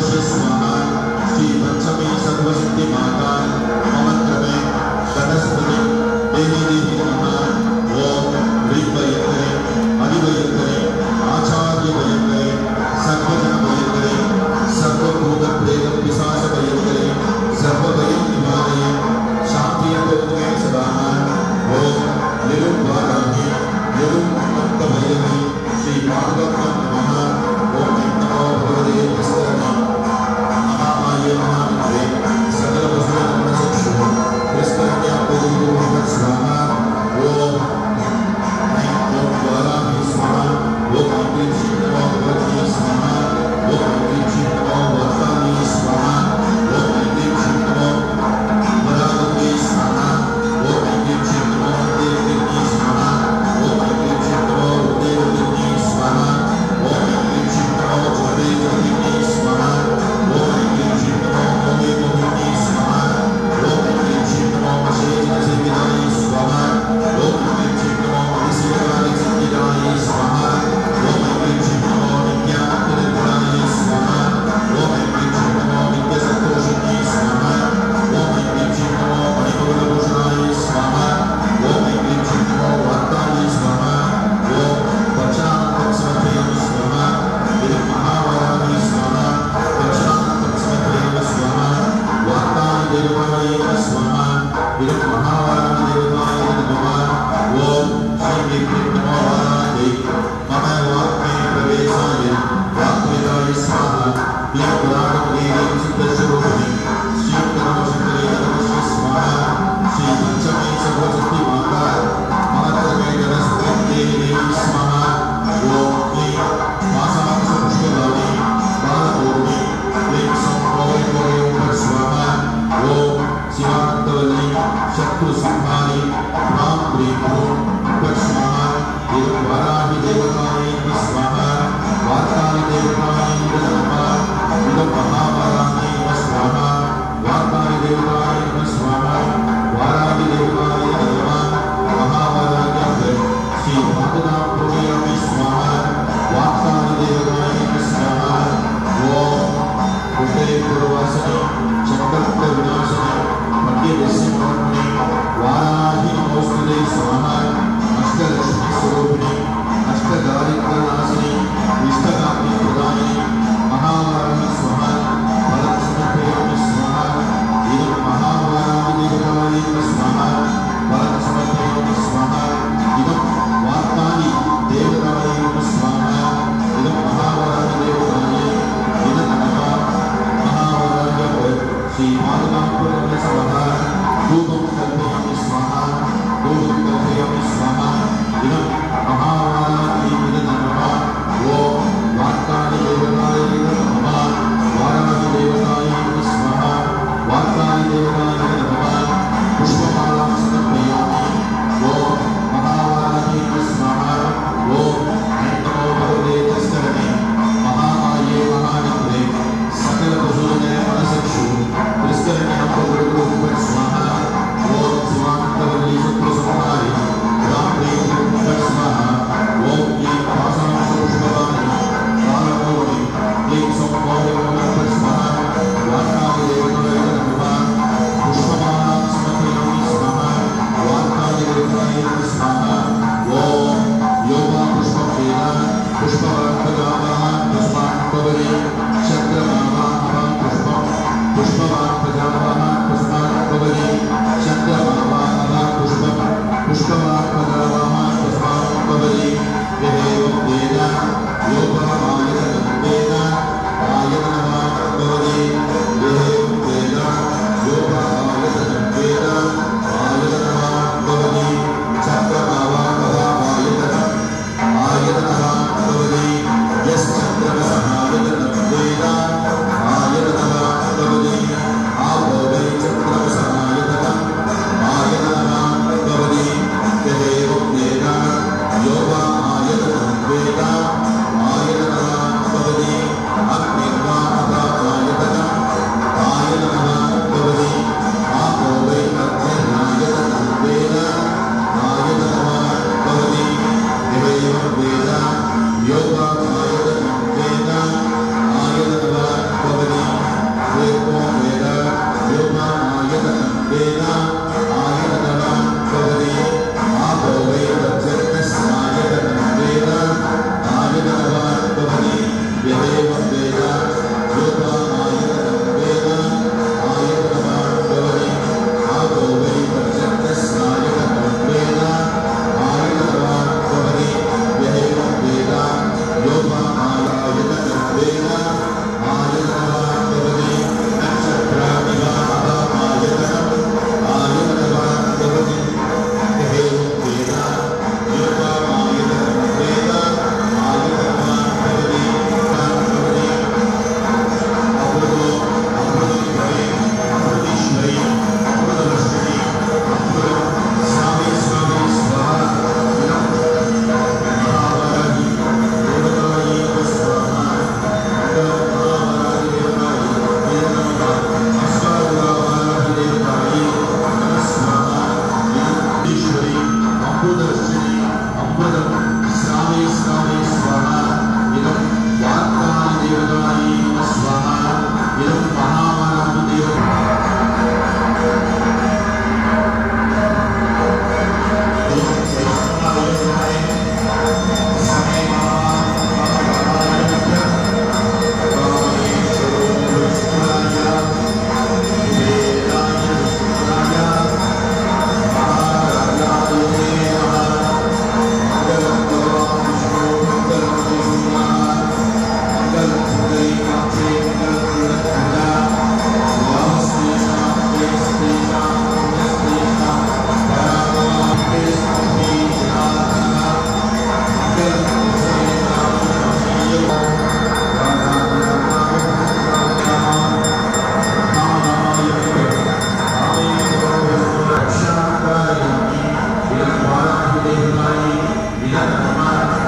Shri Swaha Shri